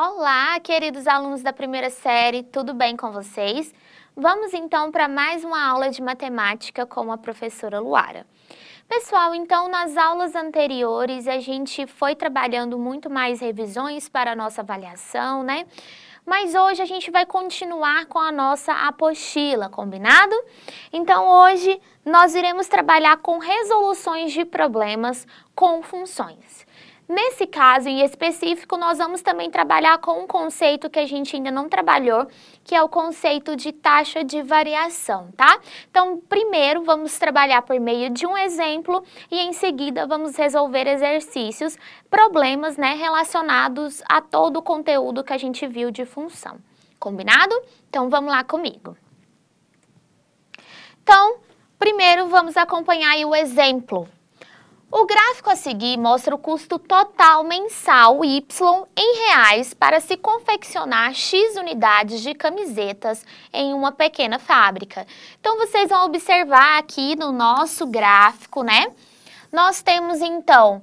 Olá, queridos alunos da primeira série, tudo bem com vocês? Vamos então para mais uma aula de matemática com a professora Luara. Pessoal, então nas aulas anteriores a gente foi trabalhando muito mais revisões para a nossa avaliação, né? Mas hoje a gente vai continuar com a nossa apostila, combinado? Então hoje nós iremos trabalhar com resoluções de problemas com funções. Nesse caso em específico, nós vamos também trabalhar com um conceito que a gente ainda não trabalhou, que é o conceito de taxa de variação, tá? Então, primeiro vamos trabalhar por meio de um exemplo e em seguida vamos resolver exercícios, problemas, né, relacionados a todo o conteúdo que a gente viu de função. Combinado? Então, vamos lá comigo. Então, primeiro vamos acompanhar o exemplo o gráfico a seguir mostra o custo total mensal Y em reais para se confeccionar X unidades de camisetas em uma pequena fábrica. Então, vocês vão observar aqui no nosso gráfico, né? Nós temos, então,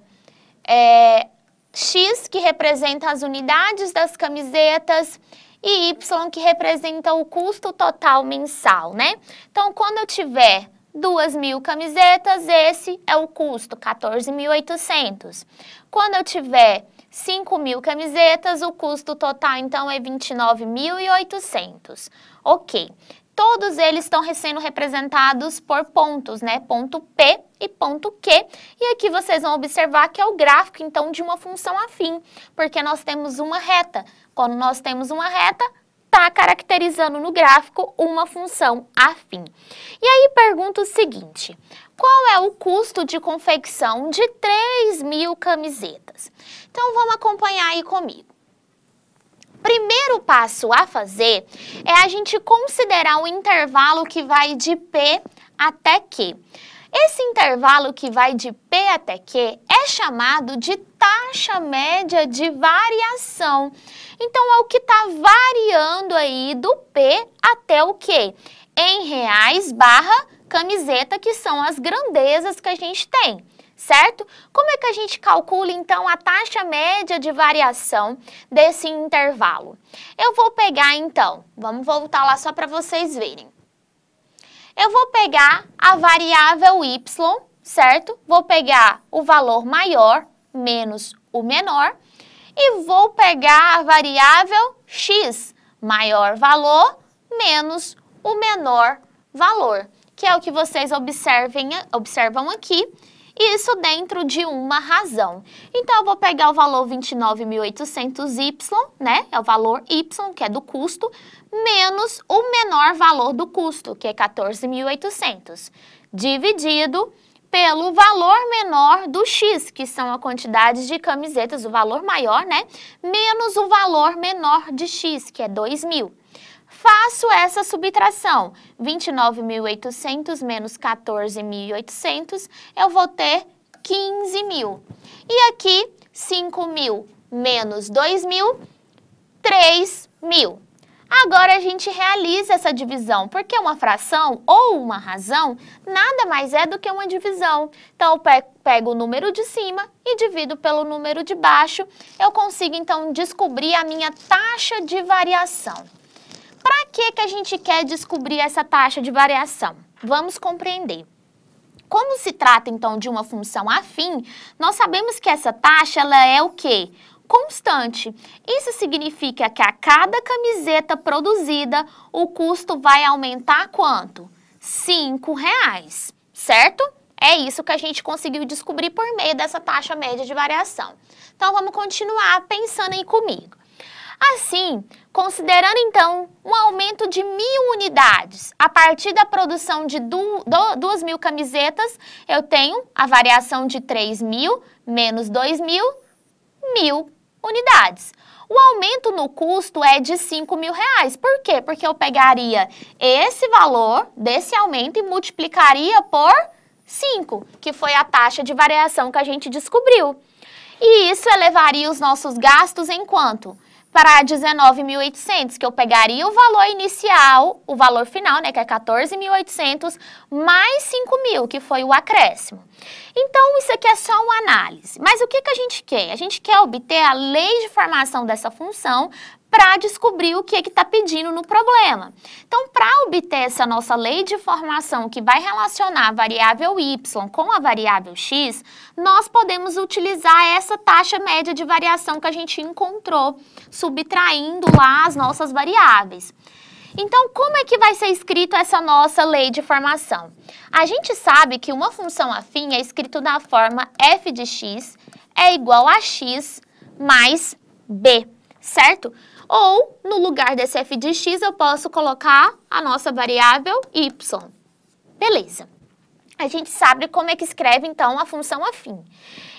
é, X, que representa as unidades das camisetas, e Y, que representa o custo total mensal, né? Então, quando eu tiver duas mil camisetas, esse é o custo, 14.800. Quando eu tiver 5 mil camisetas, o custo total, então, é 29.800. Ok. Todos eles estão sendo representados por pontos, né? Ponto P e ponto Q. E aqui vocês vão observar que é o gráfico, então, de uma função afim, porque nós temos uma reta. Quando nós temos uma reta, está caracterizando no gráfico uma função afim. E aí pergunta o seguinte, qual é o custo de confecção de 3 mil camisetas? Então vamos acompanhar aí comigo. Primeiro passo a fazer é a gente considerar o intervalo que vai de P até Q. Esse intervalo que vai de P até Q é chamado de taxa média de variação. Então, é o que está variando aí do P até o Q? Em reais barra camiseta, que são as grandezas que a gente tem certo? Como é que a gente calcula então a taxa média de variação desse intervalo? Eu vou pegar então, vamos voltar lá só para vocês verem. Eu vou pegar a variável y, certo? Vou pegar o valor maior menos o menor e vou pegar a variável x, maior valor menos o menor valor, que é o que vocês observem, observam aqui, isso dentro de uma razão. Então, eu vou pegar o valor 29.800y, né? É o valor y, que é do custo, menos o menor valor do custo, que é 14.800, dividido pelo valor menor do X, que são a quantidade de camisetas, o valor maior, né? Menos o valor menor de X, que é 2.000. Faço essa subtração. 29.800 menos 14.800, eu vou ter 15 mil. E aqui, 5 mil menos 2 mil, 3 mil. Agora a gente realiza essa divisão, porque uma fração ou uma razão nada mais é do que uma divisão. Então, eu pego o número de cima e divido pelo número de baixo, eu consigo então descobrir a minha taxa de variação. Para que, que a gente quer descobrir essa taxa de variação? Vamos compreender. Como se trata, então, de uma função afim, nós sabemos que essa taxa ela é o quê? Constante. Isso significa que a cada camiseta produzida, o custo vai aumentar quanto? Cinco reais, certo? É isso que a gente conseguiu descobrir por meio dessa taxa média de variação. Então, vamos continuar pensando aí comigo. Assim, considerando então um aumento de mil unidades a partir da produção de du duas mil camisetas, eu tenho a variação de 3 mil menos 2 mil, mil unidades. O aumento no custo é de 5 mil reais. Por quê? Porque eu pegaria esse valor desse aumento e multiplicaria por 5, que foi a taxa de variação que a gente descobriu. E isso elevaria os nossos gastos em quanto? Para 19.800, que eu pegaria o valor inicial, o valor final, né, que é 14.800, mais 5.000, que foi o acréscimo. Então, isso aqui é só uma análise. Mas o que, que a gente quer? A gente quer obter a lei de formação dessa função para descobrir o que está pedindo no problema. Então, para obter essa nossa lei de formação que vai relacionar a variável y com a variável x, nós podemos utilizar essa taxa média de variação que a gente encontrou, subtraindo lá as nossas variáveis. Então, como é que vai ser escrito essa nossa lei de formação? A gente sabe que uma função afim é escrito da forma f de x é igual a x mais b, certo? Ou, no lugar desse f de x, eu posso colocar a nossa variável y. Beleza. A gente sabe como é que escreve, então, a função afim.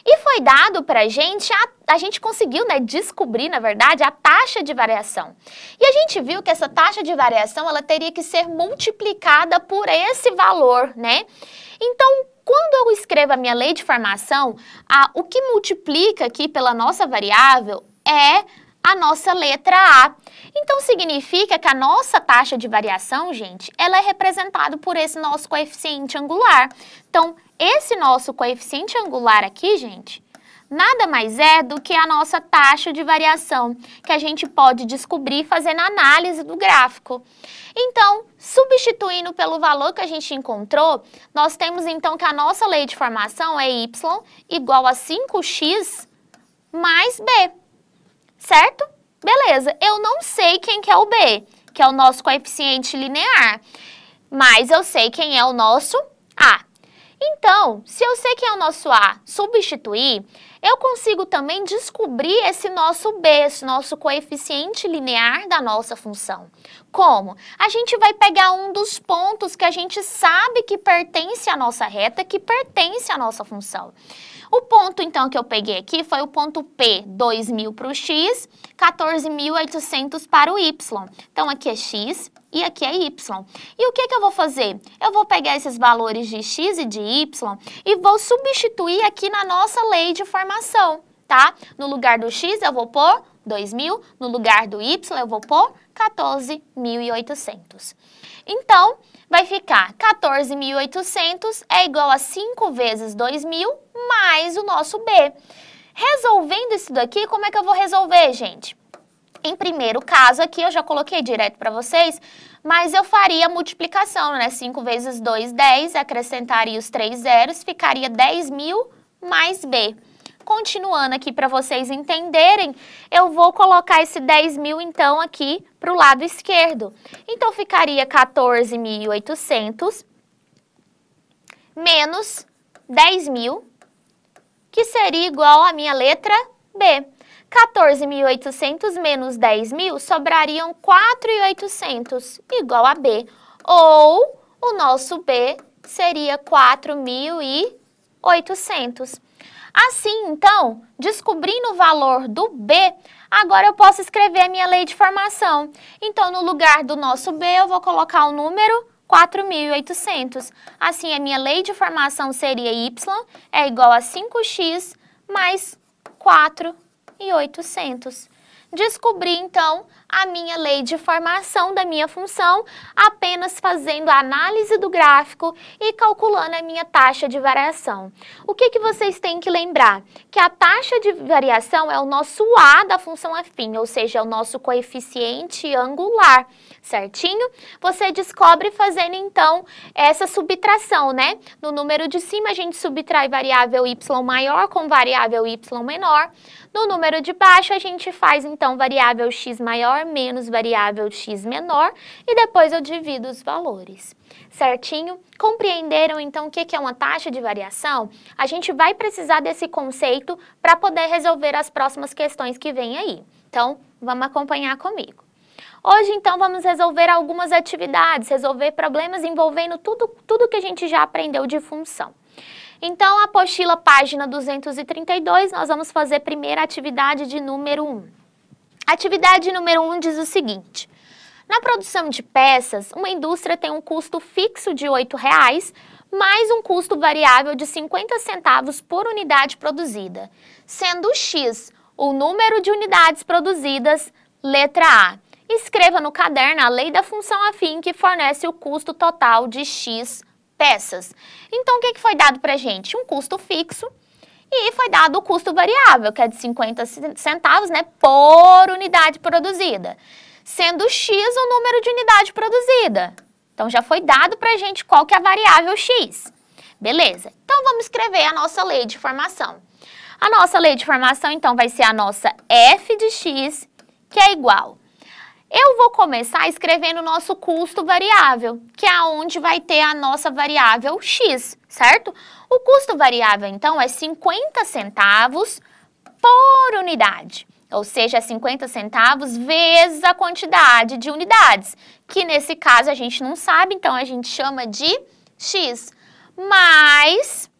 E foi dado para a gente, a gente conseguiu né, descobrir, na verdade, a taxa de variação. E a gente viu que essa taxa de variação, ela teria que ser multiplicada por esse valor, né? Então, quando eu escrevo a minha lei de formação, a, o que multiplica aqui pela nossa variável é a nossa letra A. Então, significa que a nossa taxa de variação, gente, ela é representada por esse nosso coeficiente angular. Então, esse nosso coeficiente angular aqui, gente, nada mais é do que a nossa taxa de variação, que a gente pode descobrir fazendo análise do gráfico. Então, substituindo pelo valor que a gente encontrou, nós temos então que a nossa lei de formação é y igual a 5x mais b certo? Beleza, eu não sei quem que é o B, que é o nosso coeficiente linear, mas eu sei quem é o nosso A. Então, se eu sei quem é o nosso A, substituir, eu consigo também descobrir esse nosso B, esse nosso coeficiente linear da nossa função. Como? A gente vai pegar um dos pontos que a gente sabe que pertence à nossa reta, que pertence à nossa função. O ponto, então, que eu peguei aqui foi o ponto P, 2.000 para o X, 14.800 para o Y. Então, aqui é X e aqui é Y. E o que, que eu vou fazer? Eu vou pegar esses valores de X e de Y e vou substituir aqui na nossa lei de formação, tá? No lugar do X, eu vou pôr 2.000, no lugar do Y, eu vou pôr 14.800. Então, vai ficar 14.800 é igual a 5 vezes 2.000 mais o nosso B. Resolvendo isso daqui, como é que eu vou resolver, gente? Em primeiro caso aqui, eu já coloquei direto para vocês, mas eu faria a multiplicação, né? 5 vezes 2, 10, acrescentaria os três zeros, ficaria 10.000 mais B. Continuando aqui para vocês entenderem, eu vou colocar esse 10 mil, então, aqui para o lado esquerdo. Então, ficaria 14.800 menos 10 mil, que seria igual à minha letra B. 14.800 menos 10 mil sobrariam 4.800, igual a B. Ou o nosso B seria 4.800. Assim, então, descobrindo o valor do B, agora eu posso escrever a minha lei de formação. Então, no lugar do nosso B, eu vou colocar o número 4.800. Assim, a minha lei de formação seria y é igual a 5x mais 4.800. Descobri, então, a minha lei de formação da minha função apenas fazendo a análise do gráfico e calculando a minha taxa de variação. O que, que vocês têm que lembrar? Que a taxa de variação é o nosso A da função afim, ou seja, é o nosso coeficiente angular, certinho? Você descobre fazendo, então, essa subtração, né? No número de cima, a gente subtrai variável y maior com variável y menor. No número de baixo, a gente faz, então, variável x maior menos variável x menor e depois eu divido os valores. Certinho? Compreenderam, então, o que é uma taxa de variação? A gente vai precisar desse conceito para poder resolver as próximas questões que vêm aí. Então, vamos acompanhar comigo. Hoje, então, vamos resolver algumas atividades, resolver problemas envolvendo tudo, tudo que a gente já aprendeu de função. Então, apostila página 232, nós vamos fazer primeira atividade de número 1. Atividade número 1 diz o seguinte. Na produção de peças, uma indústria tem um custo fixo de R$ 8,00, mais um custo variável de 50 centavos por unidade produzida, sendo X o número de unidades produzidas Letra A. Escreva no caderno a lei da função afim que fornece o custo total de X peças. Então, o que, que foi dado para gente? Um custo fixo e foi dado o custo variável, que é de 50 centavos né, por unidade produzida, sendo X o número de unidade produzida. Então, já foi dado para a gente qual que é a variável X. Beleza. Então, vamos escrever a nossa lei de formação. A nossa lei de formação, então, vai ser a nossa f de x, que é igual eu vou começar escrevendo o nosso custo variável, que é onde vai ter a nossa variável x, certo? O custo variável, então, é 50 centavos por unidade. Ou seja, 50 centavos vezes a quantidade de unidades, que nesse caso a gente não sabe, então a gente chama de x, mais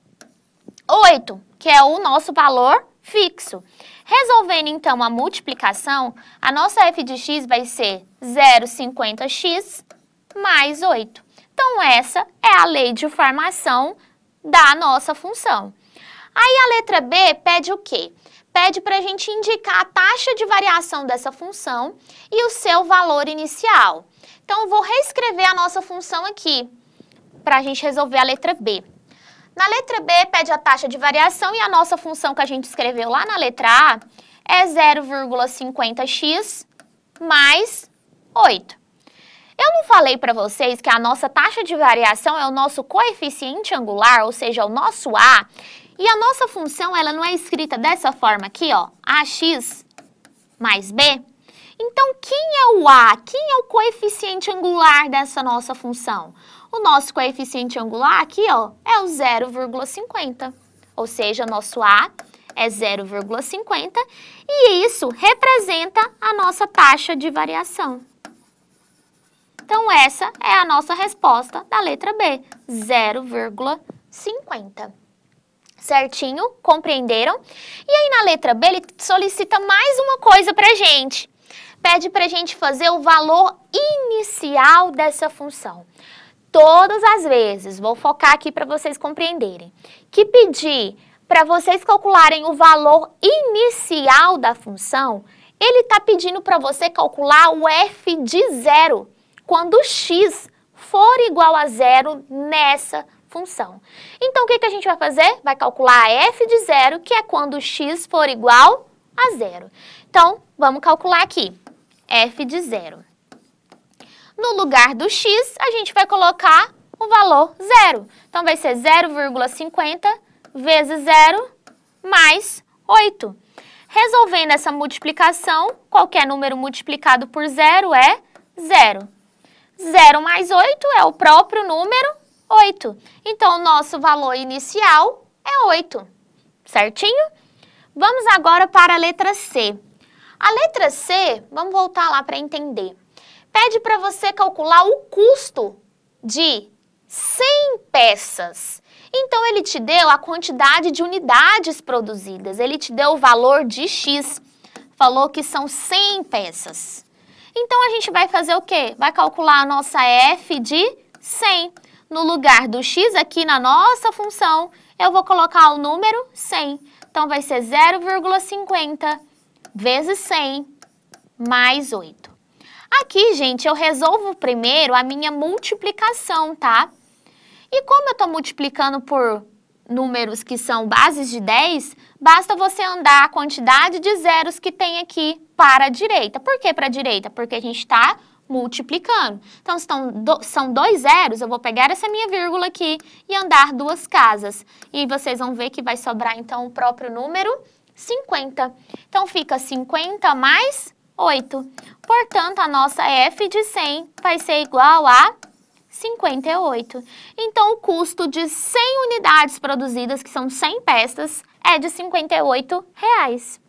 8, que é o nosso valor fixo. Resolvendo então a multiplicação, a nossa f de x vai ser 0,50x mais 8. Então, essa é a lei de formação da nossa função. Aí a letra B pede o quê? Pede para a gente indicar a taxa de variação dessa função e o seu valor inicial. Então, vou reescrever a nossa função aqui para a gente resolver a letra B. Na letra B, pede a taxa de variação e a nossa função que a gente escreveu lá na letra A é 0,50x mais 8. Eu não falei para vocês que a nossa taxa de variação é o nosso coeficiente angular, ou seja, o nosso A, e a nossa função ela não é escrita dessa forma aqui, ó, AX mais B? Então, quem é o A? Quem é o coeficiente angular dessa nossa função? O nosso coeficiente angular aqui, ó, é o 0,50. Ou seja, nosso A é 0,50 e isso representa a nossa taxa de variação. Então, essa é a nossa resposta da letra B, 0,50. Certinho? Compreenderam? E aí, na letra B, ele solicita mais uma coisa para gente. Pede para gente fazer o valor inicial dessa função todas as vezes, vou focar aqui para vocês compreenderem, que pedir para vocês calcularem o valor inicial da função, ele está pedindo para você calcular o f de zero, quando x for igual a zero nessa função. Então, o que, que a gente vai fazer? Vai calcular f de zero, que é quando x for igual a zero. Então, vamos calcular aqui, f de zero. No lugar do x, a gente vai colocar o valor zero. Então, vai ser 0,50 vezes zero mais 8. Resolvendo essa multiplicação, qualquer número multiplicado por zero é zero. 0 mais 8 é o próprio número 8. Então, o nosso valor inicial é 8, certinho? Vamos agora para a letra C. A letra C, vamos voltar lá para entender pede para você calcular o custo de 100 peças. Então, ele te deu a quantidade de unidades produzidas, ele te deu o valor de X, falou que são 100 peças. Então, a gente vai fazer o quê? Vai calcular a nossa F de 100. No lugar do X aqui na nossa função, eu vou colocar o número 100. Então, vai ser 0,50 vezes 100 mais 8. Aqui, gente, eu resolvo primeiro a minha multiplicação, tá? E como eu estou multiplicando por números que são bases de 10, basta você andar a quantidade de zeros que tem aqui para a direita. Por que para a direita? Porque a gente está multiplicando. Então, do, são dois zeros, eu vou pegar essa minha vírgula aqui e andar duas casas. E vocês vão ver que vai sobrar, então, o próprio número 50. Então, fica 50 mais 8. Portanto, a nossa F de 100 vai ser igual a 58. Então, o custo de 100 unidades produzidas, que são 100 peças, é de 58 reais.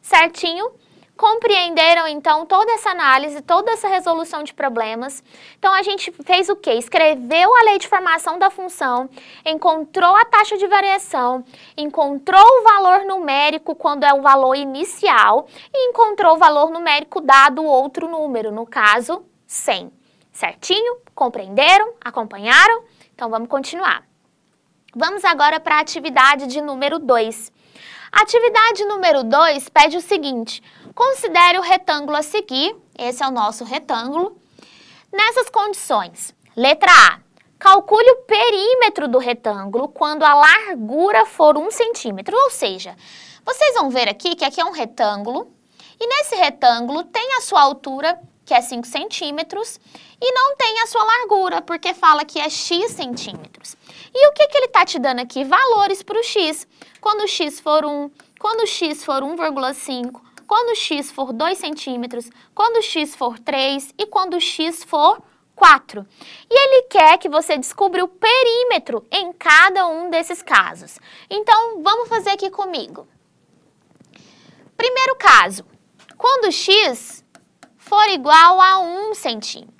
Certinho? Compreenderam, então, toda essa análise, toda essa resolução de problemas? Então, a gente fez o quê? Escreveu a lei de formação da função, encontrou a taxa de variação, encontrou o valor numérico quando é o valor inicial e encontrou o valor numérico dado outro número, no caso, 100. Certinho? Compreenderam? Acompanharam? Então, vamos continuar. Vamos agora para a atividade de número 2. Atividade número 2 pede o seguinte: considere o retângulo a seguir. Esse é o nosso retângulo. Nessas condições, letra A, calcule o perímetro do retângulo quando a largura for 1 centímetro, ou seja, vocês vão ver aqui que aqui é um retângulo e nesse retângulo tem a sua altura, que é 5 centímetros, e não tem a sua largura, porque fala que é x centímetros. E o que, que ele está te dando aqui? Valores para o x. Quando o x for 1, quando o x for 1,5, quando x for 2 centímetros, quando x for 3 e quando x for 4. E ele quer que você descubra o perímetro em cada um desses casos. Então, vamos fazer aqui comigo. Primeiro caso, quando x for igual a 1 centímetro.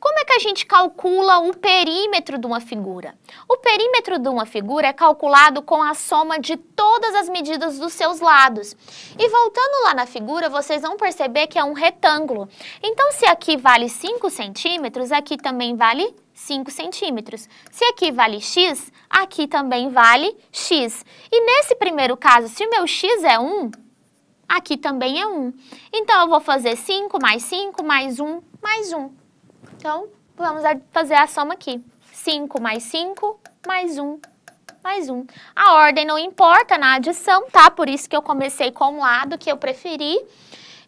Como é que a gente calcula o perímetro de uma figura? O perímetro de uma figura é calculado com a soma de todas as medidas dos seus lados. E voltando lá na figura, vocês vão perceber que é um retângulo. Então, se aqui vale 5 centímetros, aqui também vale 5 centímetros. Se aqui vale x, aqui também vale x. E nesse primeiro caso, se o meu x é 1, aqui também é 1. Então, eu vou fazer 5 mais 5 mais 1 mais 1. Então, vamos fazer a soma aqui. 5 mais 5 mais 1 mais 1. A ordem não importa na adição, tá? Por isso que eu comecei com o lado que eu preferi.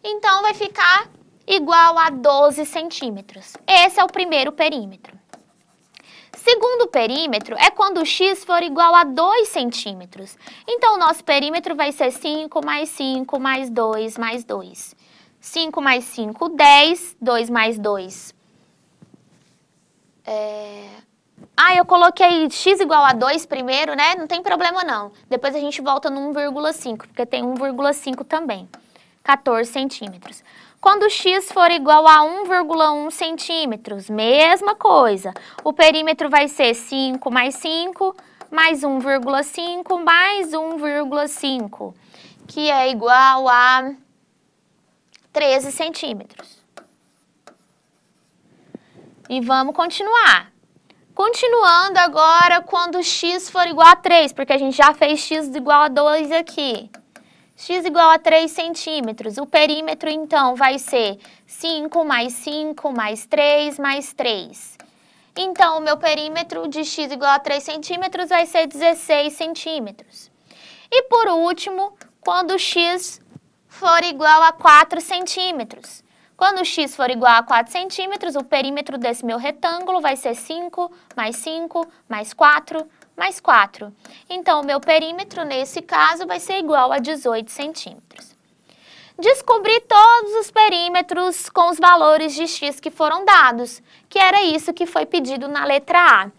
Então, vai ficar igual a 12 centímetros. Esse é o primeiro perímetro. Segundo perímetro é quando o x for igual a 2 centímetros. Então, o nosso perímetro vai ser 5 mais 5 mais 2 mais 2. 5 mais 5, 10. 2 mais 2, é... Ah, eu coloquei x igual a 2 primeiro, né? Não tem problema não. Depois a gente volta no 1,5, porque tem 1,5 também. 14 centímetros. Quando x for igual a 1,1 centímetros, mesma coisa. O perímetro vai ser 5 mais 5, mais 1,5, mais 1,5, que é igual a 13 centímetros. E vamos continuar. Continuando agora quando x for igual a 3, porque a gente já fez x igual a 2 aqui. x igual a 3 centímetros. O perímetro, então, vai ser 5 mais 5 mais 3 mais 3. Então, o meu perímetro de x igual a 3 centímetros vai ser 16 centímetros. E por último, quando x for igual a 4 centímetros. Quando x for igual a 4 centímetros, o perímetro desse meu retângulo vai ser 5 mais 5 mais 4 mais 4. Então, o meu perímetro, nesse caso, vai ser igual a 18 centímetros. Descobri todos os perímetros com os valores de x que foram dados, que era isso que foi pedido na letra A.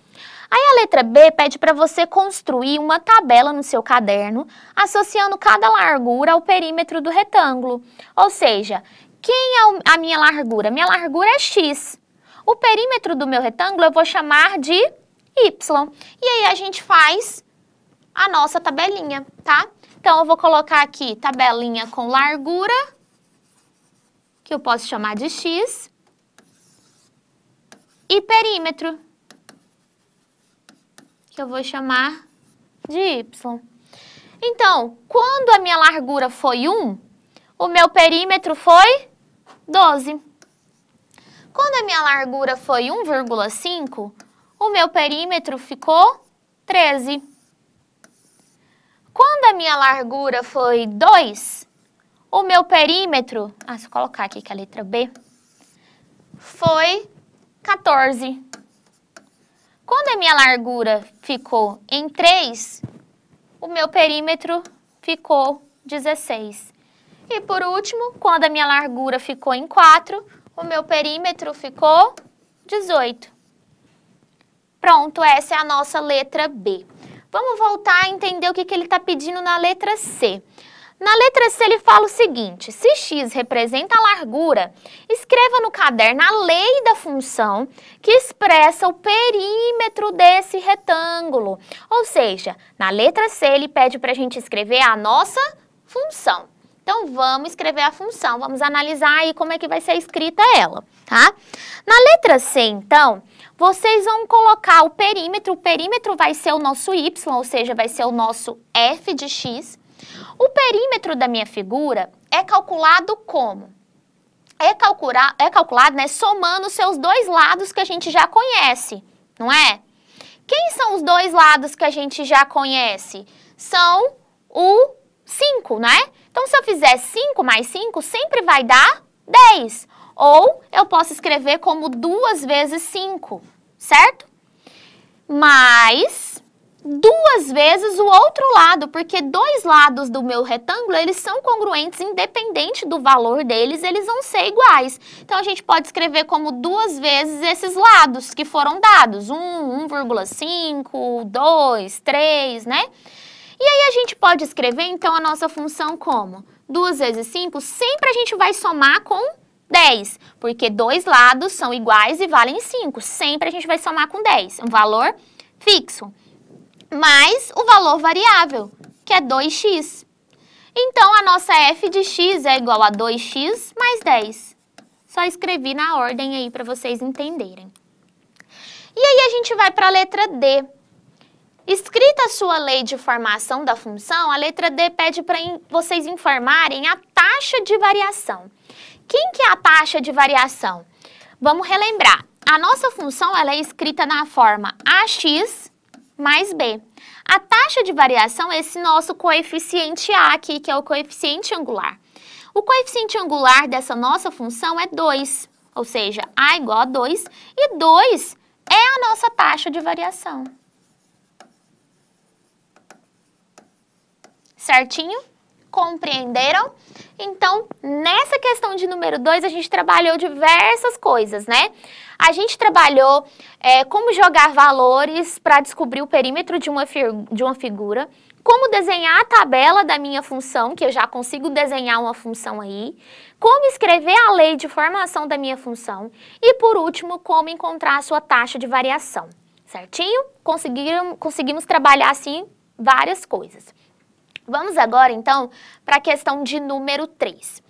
Aí a letra B pede para você construir uma tabela no seu caderno, associando cada largura ao perímetro do retângulo. Ou seja, quem é a minha largura? Minha largura é x. O perímetro do meu retângulo eu vou chamar de y. E aí a gente faz a nossa tabelinha, tá? Então, eu vou colocar aqui tabelinha com largura, que eu posso chamar de x, e perímetro, que eu vou chamar de y. Então, quando a minha largura foi 1, o meu perímetro foi 12. Quando a minha largura foi 1,5, o meu perímetro ficou 13. Quando a minha largura foi 2, o meu perímetro, ah, se eu colocar aqui que é a letra B, foi 14. Quando a minha largura ficou em 3, o meu perímetro ficou 16. E por último, quando a minha largura ficou em 4, o meu perímetro ficou 18. Pronto, essa é a nossa letra B. Vamos voltar a entender o que, que ele está pedindo na letra C. Na letra C ele fala o seguinte, se x representa a largura, escreva no caderno a lei da função que expressa o perímetro desse retângulo. Ou seja, na letra C ele pede para a gente escrever a nossa função. Então, vamos escrever a função, vamos analisar aí como é que vai ser escrita ela, tá? Na letra C, então, vocês vão colocar o perímetro, o perímetro vai ser o nosso y, ou seja, vai ser o nosso f de x. O perímetro da minha figura é calculado como? É, calcular, é calculado né, somando seus dois lados que a gente já conhece, não é? Quem são os dois lados que a gente já conhece? São o 5, né? Então, se eu fizer 5 mais 5, sempre vai dar 10. Ou eu posso escrever como 2 vezes 5, certo? Mais duas vezes o outro lado, porque dois lados do meu retângulo, eles são congruentes, independente do valor deles, eles vão ser iguais. Então, a gente pode escrever como duas vezes esses lados que foram dados, 1, 1,5, 2, 3, né? E aí, a gente pode escrever, então, a nossa função como? 2 vezes 5, sempre a gente vai somar com 10, porque dois lados são iguais e valem 5. Sempre a gente vai somar com 10, um valor fixo mais o valor variável, que é 2x. Então, a nossa f de x é igual a 2x mais 10. Só escrevi na ordem aí para vocês entenderem. E aí, a gente vai para a letra D. Escrita a sua lei de formação da função, a letra D pede para vocês informarem a taxa de variação. Quem que é a taxa de variação? Vamos relembrar. A nossa função ela é escrita na forma ax mais b. A taxa de variação é esse nosso coeficiente a aqui, que é o coeficiente angular. O coeficiente angular dessa nossa função é 2, ou seja, a igual a 2, e 2 é a nossa taxa de variação. Certinho? Compreenderam? Então, nessa questão de número 2, a gente trabalhou diversas coisas, né? A gente trabalhou é, como jogar valores para descobrir o perímetro de uma, de uma figura, como desenhar a tabela da minha função, que eu já consigo desenhar uma função aí, como escrever a lei de formação da minha função e, por último, como encontrar a sua taxa de variação, certinho? Conseguiram, conseguimos trabalhar, assim, várias coisas. Vamos agora, então, para a questão de número 3.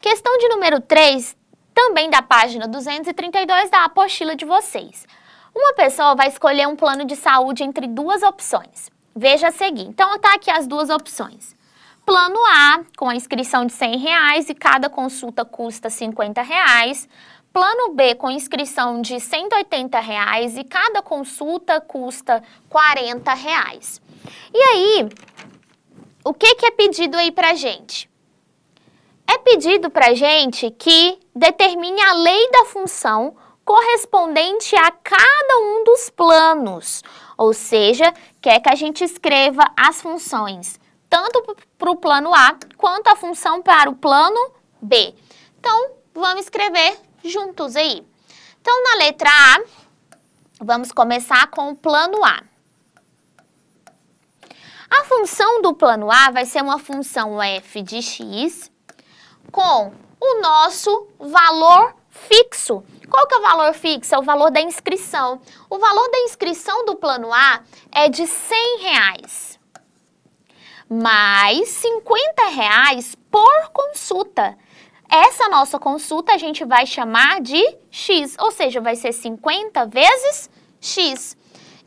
Questão de número 3 também da página 232 da apostila de vocês. Uma pessoa vai escolher um plano de saúde entre duas opções. Veja a seguir. Então, tá aqui as duas opções. Plano A, com a inscrição de 100 reais e cada consulta custa 50 reais. Plano B, com inscrição de 180 reais e cada consulta custa 40 reais. E aí, o que, que é pedido aí pra gente? é pedido para gente que determine a lei da função correspondente a cada um dos planos, ou seja, quer que a gente escreva as funções tanto para o plano A quanto a função para o plano B. Então, vamos escrever juntos aí. Então, na letra A, vamos começar com o plano A. A função do plano A vai ser uma função f de x com o nosso valor fixo. Qual que é o valor fixo? É o valor da inscrição. O valor da inscrição do plano A é de 100 reais. Mais 50 reais por consulta. Essa nossa consulta a gente vai chamar de X, ou seja, vai ser 50 vezes X.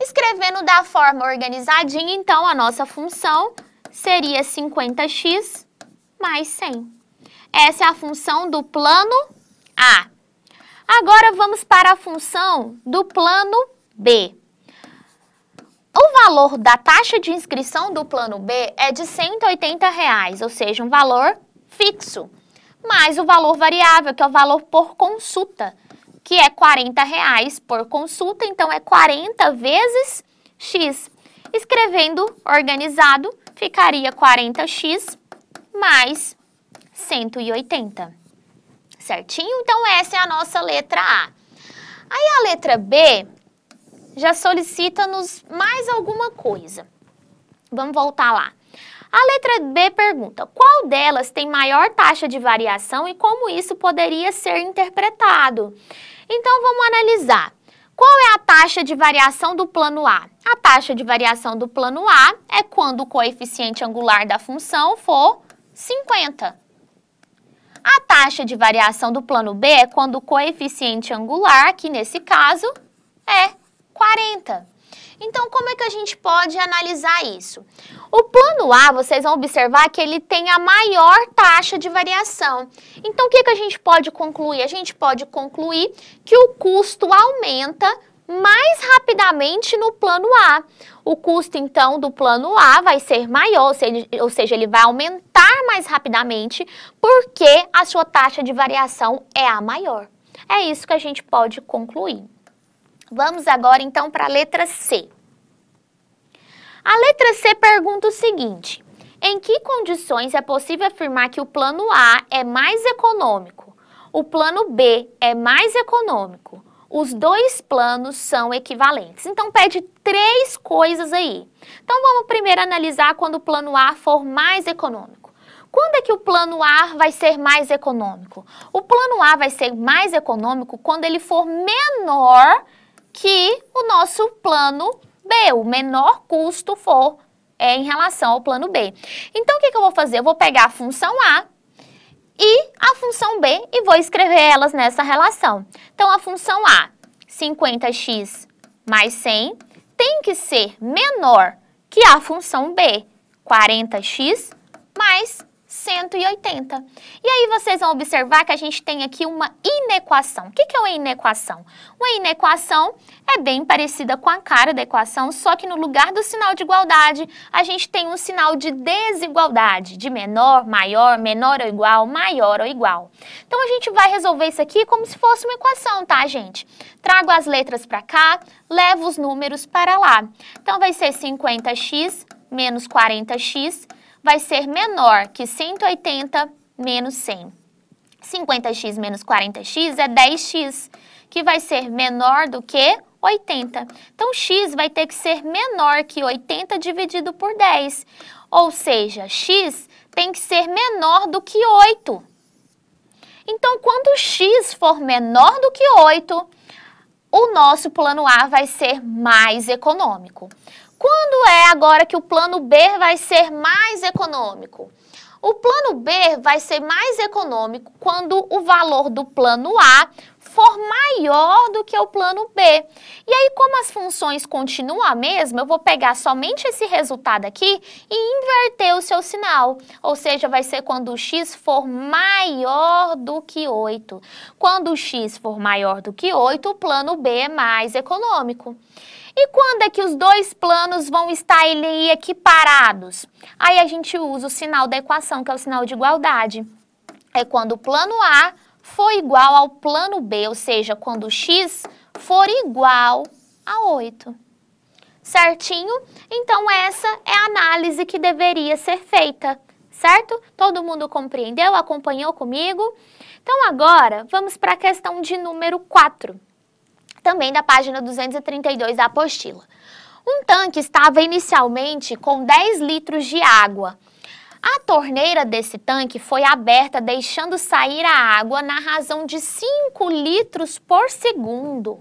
Escrevendo da forma organizadinha, então, a nossa função seria 50x mais 100. Essa é a função do plano A. Agora vamos para a função do plano B. O valor da taxa de inscrição do plano B é de 180 reais, ou seja, um valor fixo, mais o valor variável, que é o valor por consulta, que é 40 reais por consulta, então é 40 vezes x. Escrevendo organizado, ficaria 40x mais 180. Certinho? Então, essa é a nossa letra A. Aí, a letra B já solicita-nos mais alguma coisa. Vamos voltar lá. A letra B pergunta, qual delas tem maior taxa de variação e como isso poderia ser interpretado? Então, vamos analisar. Qual é a taxa de variação do plano A? A taxa de variação do plano A é quando o coeficiente angular da função for 50. A taxa de variação do plano B é quando o coeficiente angular, que nesse caso é 40. Então, como é que a gente pode analisar isso? O plano A, vocês vão observar que ele tem a maior taxa de variação. Então, o que, que a gente pode concluir? A gente pode concluir que o custo aumenta mais rapidamente no plano A. O custo, então, do plano A vai ser maior, ou seja, ele vai aumentar mais rapidamente porque a sua taxa de variação é a maior. É isso que a gente pode concluir. Vamos agora, então, para a letra C. A letra C pergunta o seguinte: em que condições é possível afirmar que o plano A é mais econômico, o plano B é mais econômico, os dois planos são equivalentes? Então, pede três coisas aí. Então, vamos primeiro analisar quando o plano A for mais econômico. Quando é que o plano A vai ser mais econômico? O plano A vai ser mais econômico quando ele for menor que o nosso plano B, o menor custo for é, em relação ao plano B. Então, o que, que eu vou fazer? Eu vou pegar a função A e a função B e vou escrever elas nessa relação. Então, a função A, 50x mais 100, tem que ser menor que a função B, 40x mais 180. E aí vocês vão observar que a gente tem aqui uma inequação. O que, é uma inequação? Uma inequação é bem parecida com a cara da equação, só que no lugar do sinal de igualdade, a gente tem um sinal de desigualdade, de menor, maior, menor ou igual, maior ou igual. Então a gente vai resolver isso aqui como se fosse uma equação, tá, gente? Trago as letras para cá, levo os números para lá. Então vai ser 50x menos 40x vai ser menor que 180 menos 100. 50x menos 40x é 10x, que vai ser menor do que 80. Então, x vai ter que ser menor que 80 dividido por 10. Ou seja, x tem que ser menor do que 8. Então, quando x for menor do que 8, o nosso plano A vai ser mais econômico. Quando é agora que o plano B vai ser mais econômico? O plano B vai ser mais econômico quando o valor do plano A for maior do que o plano B. E aí, como as funções continuam a mesma, eu vou pegar somente esse resultado aqui e inverter o seu sinal. Ou seja, vai ser quando o x for maior do que 8. Quando o x for maior do que 8, o plano B é mais econômico. E quando é que os dois planos vão estar ali equiparados? Aí a gente usa o sinal da equação, que é o sinal de igualdade. É quando o plano A for igual ao plano B, ou seja, quando x for igual a 8. Certinho? Então, essa é a análise que deveria ser feita, certo? Todo mundo compreendeu? Acompanhou comigo? Então, agora, vamos para a questão de número 4 também da página 232 da apostila. Um tanque estava inicialmente com 10 litros de água. A torneira desse tanque foi aberta, deixando sair a água na razão de 5 litros por segundo.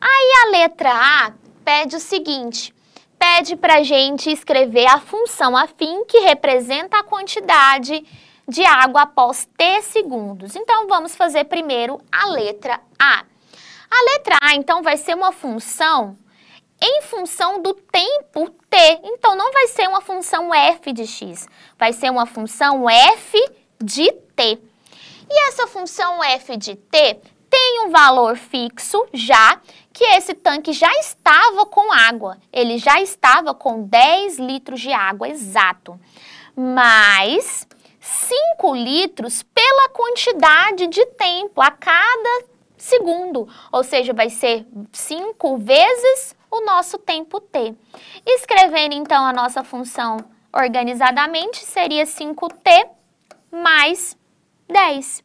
Aí a letra A pede o seguinte: pede para a gente escrever a função afim que representa a quantidade de água após T segundos. Então vamos fazer primeiro a letra A. A letra A, então, vai ser uma função em função do tempo t. Então, não vai ser uma função f de x, vai ser uma função f de t. E essa função f de t tem um valor fixo já, que esse tanque já estava com água. Ele já estava com 10 litros de água exato. Mais 5 litros pela quantidade de tempo a cada segundo, ou seja, vai ser 5 vezes o nosso tempo t. Escrevendo então a nossa função organizadamente, seria 5t mais 10.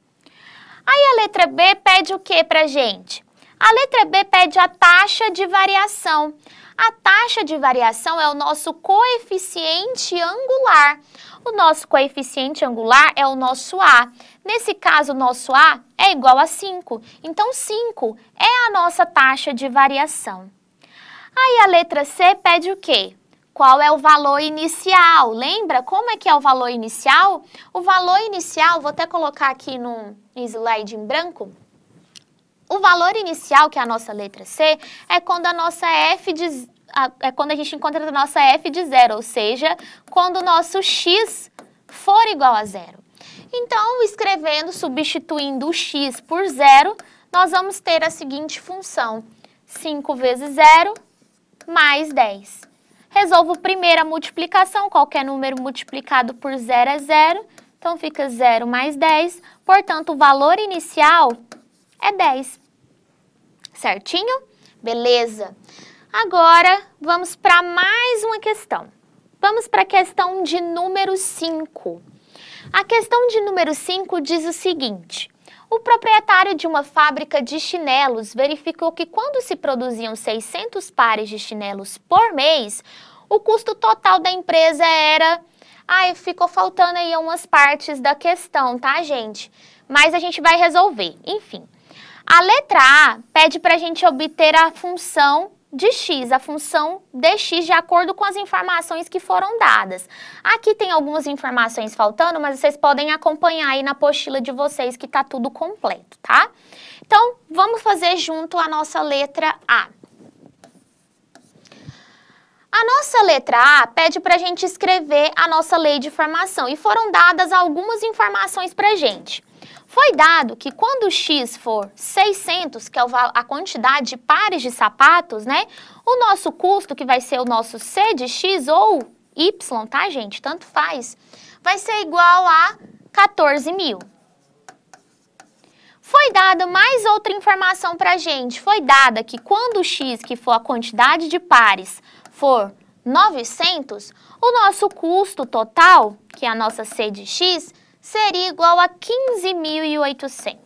Aí a letra B pede o que para gente? A letra B pede a taxa de variação. A taxa de variação é o nosso coeficiente angular. O nosso coeficiente angular é o nosso A. Nesse caso, o nosso A é igual a 5. Então, 5 é a nossa taxa de variação. Aí a letra C pede o quê? Qual é o valor inicial? Lembra como é que é o valor inicial? O valor inicial, vou até colocar aqui no slide em branco. O valor inicial, que é a nossa letra C, é quando a nossa f de é quando a gente encontra a nossa f de zero, ou seja, quando o nosso x for igual a zero. Então, escrevendo, substituindo o x por zero, nós vamos ter a seguinte função. 5 vezes zero mais 10. Resolvo primeiro a multiplicação, qualquer número multiplicado por zero é zero, então fica 0 mais 10, portanto o valor inicial é 10. Certinho? Beleza. Agora, vamos para mais uma questão. Vamos para a questão de número 5. A questão de número 5 diz o seguinte: o proprietário de uma fábrica de chinelos verificou que quando se produziam 600 pares de chinelos por mês, o custo total da empresa era. Ai, ficou faltando aí umas partes da questão, tá, gente? Mas a gente vai resolver. Enfim. A letra A pede para a gente obter a função de x, a função dx de acordo com as informações que foram dadas. Aqui tem algumas informações faltando, mas vocês podem acompanhar aí na apostila de vocês que está tudo completo, tá? Então, vamos fazer junto a nossa letra A. A nossa letra A pede para a gente escrever a nossa lei de formação e foram dadas algumas informações para a gente. Foi dado que quando X for 600, que é a quantidade de pares de sapatos, né? O nosso custo, que vai ser o nosso C de X ou Y, tá, gente? Tanto faz. Vai ser igual a 14 mil. Foi dada mais outra informação para gente. Foi dada que quando X, que for a quantidade de pares, for 900, o nosso custo total, que é a nossa C de X, seria igual a 15.800.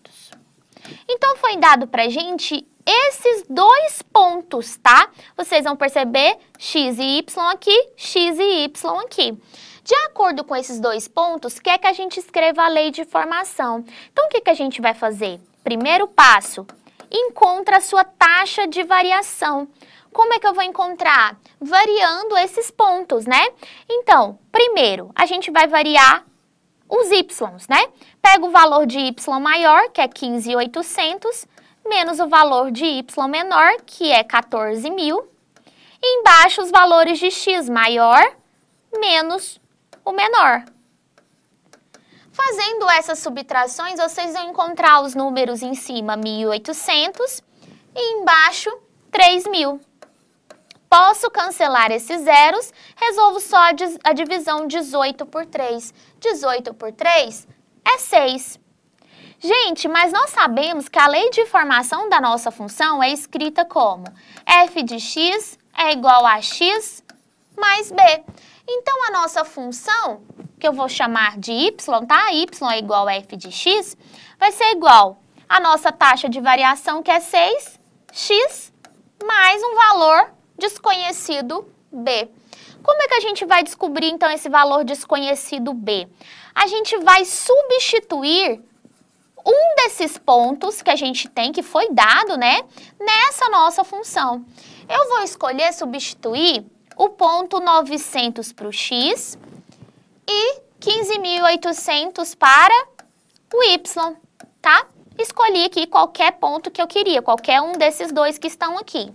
Então, foi dado para gente esses dois pontos, tá? Vocês vão perceber x e y aqui, x e y aqui. De acordo com esses dois pontos, quer que a gente escreva a lei de formação. Então, o que, que a gente vai fazer? Primeiro passo, encontra a sua taxa de variação. Como é que eu vou encontrar? Variando esses pontos, né? Então, primeiro, a gente vai variar os y's, né? Pega o valor de y maior, que é 15.800, menos o valor de y menor, que é 14.000. E embaixo os valores de x maior menos o menor. Fazendo essas subtrações, vocês vão encontrar os números em cima 1.800 e embaixo 3.000. Posso cancelar esses zeros, resolvo só a divisão 18 por 3. 18 por 3 é 6. Gente, mas nós sabemos que a lei de formação da nossa função é escrita como f de x é igual a x mais b. Então, a nossa função, que eu vou chamar de y, tá? y é igual a f de x, vai ser igual a nossa taxa de variação, que é 6, x, mais um valor desconhecido B. Como é que a gente vai descobrir, então, esse valor desconhecido B? A gente vai substituir um desses pontos que a gente tem, que foi dado, né, nessa nossa função. Eu vou escolher substituir o ponto 900 para o x e 15.800 para o y, tá? Escolhi aqui qualquer ponto que eu queria, qualquer um desses dois que estão aqui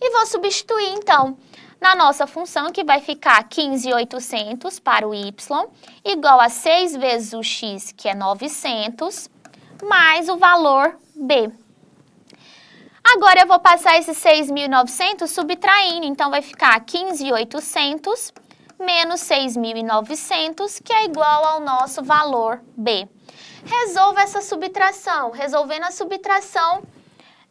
e vou substituir, então, na nossa função, que vai ficar 15.800 para o y, igual a 6 vezes o x, que é 900, mais o valor b. Agora, eu vou passar esses 6.900 subtraindo, então vai ficar 15.800 menos 6.900, que é igual ao nosso valor b. Resolva essa subtração. Resolvendo a subtração,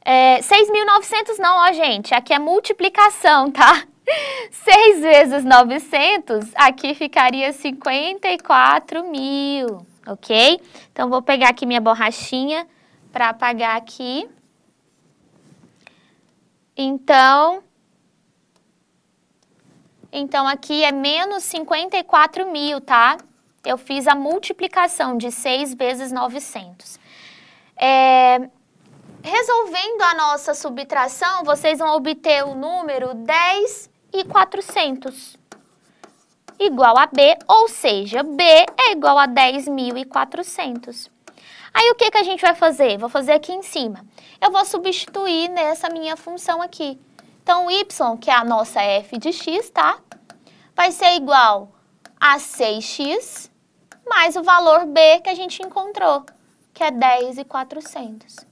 é, 6.900 não, ó, gente. Aqui é multiplicação, tá? 6 vezes 900, aqui ficaria 54 mil, ok? Então, vou pegar aqui minha borrachinha para apagar aqui. Então, então aqui é menos 54 mil, tá? Eu fiz a multiplicação de 6 vezes 900. É, Resolvendo a nossa subtração, vocês vão obter o número 10 e 400 igual a B, ou seja, B é igual a 10.400. Aí o que, que a gente vai fazer? Vou fazer aqui em cima. Eu vou substituir nessa minha função aqui. Então, y, que é a nossa f de x, tá? Vai ser igual a 6x mais o valor b que a gente encontrou, que é 10,400.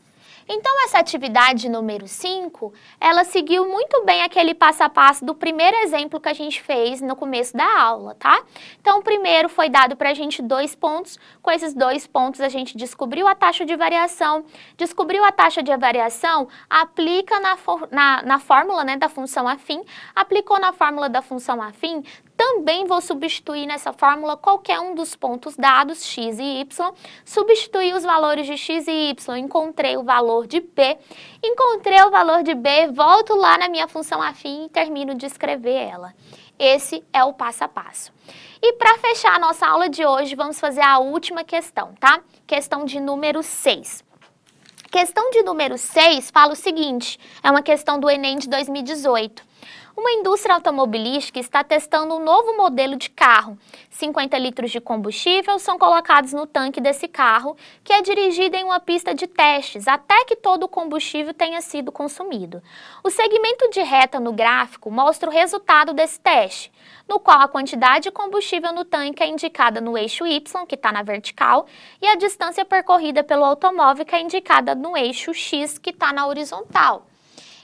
Então, essa atividade número 5, ela seguiu muito bem aquele passo a passo do primeiro exemplo que a gente fez no começo da aula, tá? Então, primeiro foi dado para a gente dois pontos. Com esses dois pontos, a gente descobriu a taxa de variação. Descobriu a taxa de variação, aplica na, na, na fórmula né, da função afim. Aplicou na fórmula da função afim, também vou substituir nessa fórmula qualquer um dos pontos dados, x e y, substituir os valores de x e y, encontrei o valor de b, encontrei o valor de b, volto lá na minha função afim e termino de escrever ela. Esse é o passo a passo. E para fechar a nossa aula de hoje, vamos fazer a última questão, tá? Questão de número 6. Questão de número 6 fala o seguinte, é uma questão do Enem de 2018. Uma indústria automobilística está testando um novo modelo de carro. 50 litros de combustível são colocados no tanque desse carro, que é dirigido em uma pista de testes, até que todo o combustível tenha sido consumido. O segmento de reta no gráfico mostra o resultado desse teste, no qual a quantidade de combustível no tanque é indicada no eixo Y, que está na vertical, e a distância percorrida pelo automóvel, que é indicada no eixo X, que está na horizontal.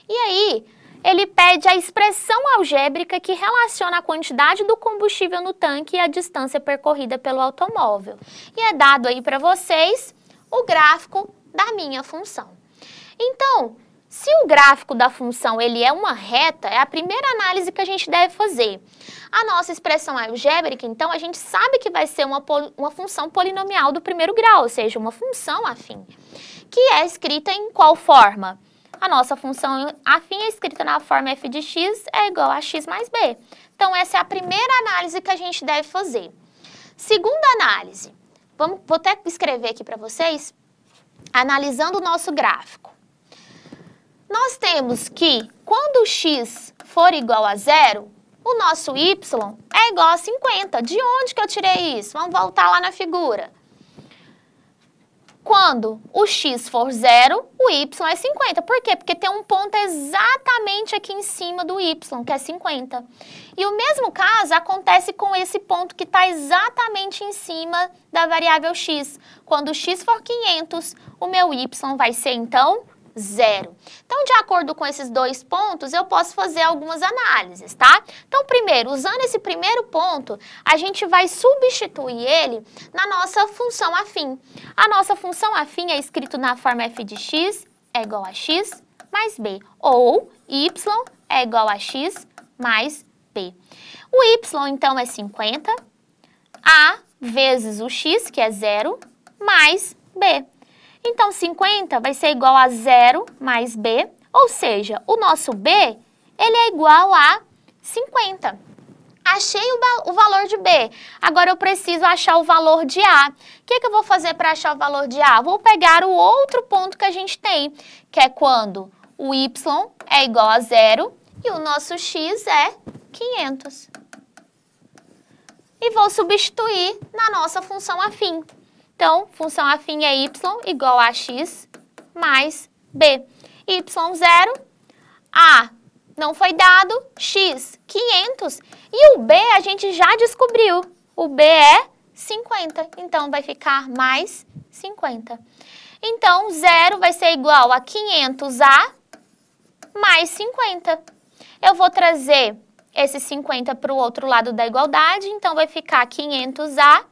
E aí, ele pede a expressão algébrica que relaciona a quantidade do combustível no tanque e a distância percorrida pelo automóvel. E é dado aí para vocês o gráfico da minha função. Então, se o gráfico da função ele é uma reta, é a primeira análise que a gente deve fazer. A nossa expressão algébrica, então, a gente sabe que vai ser uma, uma função polinomial do primeiro grau, ou seja, uma função afim, que é escrita em qual forma? A nossa função afim escrita na forma f de x é igual a x mais b. Então, essa é a primeira análise que a gente deve fazer. Segunda análise, vamos, vou até escrever aqui para vocês, analisando o nosso gráfico. Nós temos que, quando x for igual a zero, o nosso y é igual a 50. De onde que eu tirei isso? Vamos voltar lá na figura. Quando o x for zero, o y é 50. Por quê? Porque tem um ponto exatamente aqui em cima do y, que é 50. E o mesmo caso acontece com esse ponto que está exatamente em cima da variável x. Quando o x for 500, o meu y vai ser, então, zero. Então, de acordo com esses dois pontos, eu posso fazer algumas análises, tá? Então, primeiro, usando esse primeiro ponto, a gente vai substituir ele na nossa função afim. A nossa função afim é escrito na forma f de x é igual a x mais b, ou y é igual a x mais b. O y, então, é 50, a vezes o x, que é zero, mais b. Então, 50 vai ser igual a 0 mais B, ou seja, o nosso B, ele é igual a 50. Achei o, o, valor de B, agora eu preciso achar o valor de A. O que, que eu vou fazer para achar o valor de A? Vou pegar o outro ponto que a gente tem, que é quando o Y é igual a zero e o nosso X é 500. E vou substituir na nossa função afim. Então, função afim é y igual a x mais b. y0, a não foi dado, x 500 e o b a gente já descobriu. O b é 50, então vai ficar mais 50. Então, 0 vai ser igual a 500A mais 50. Eu vou trazer esse 50 para o outro lado da igualdade, então vai ficar 500A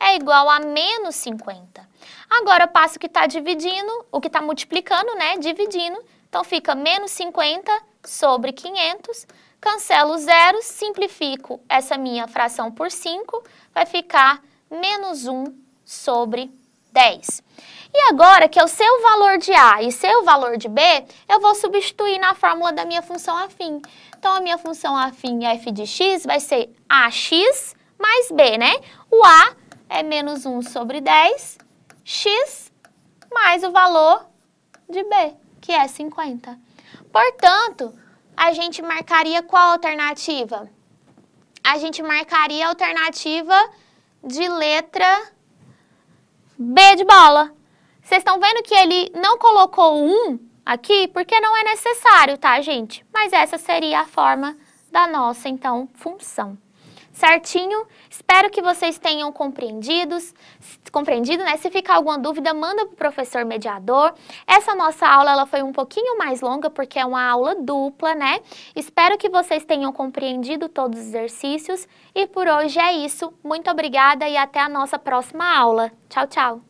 é igual a menos 50. Agora, eu passo o que está dividindo, o que está multiplicando, né? Dividindo. Então, fica menos 50 sobre 500. Cancelo zero, simplifico essa minha fração por 5, vai ficar menos 1 sobre 10. E agora que eu sei o valor de A e sei o valor de B, eu vou substituir na fórmula da minha função afim. Então, a minha função afim f de x vai ser ax mais b, né? O A é menos 1 sobre 10, x mais o valor de b, que é 50. Portanto, a gente marcaria qual alternativa? A gente marcaria a alternativa de letra B de bola. Vocês estão vendo que ele não colocou 1 aqui porque não é necessário, tá, gente? Mas essa seria a forma da nossa, então, função. Certinho? Espero que vocês tenham compreendidos, compreendido, né? Se ficar alguma dúvida, manda para o professor mediador. Essa nossa aula ela foi um pouquinho mais longa porque é uma aula dupla, né? Espero que vocês tenham compreendido todos os exercícios e por hoje é isso. Muito obrigada e até a nossa próxima aula. Tchau, tchau!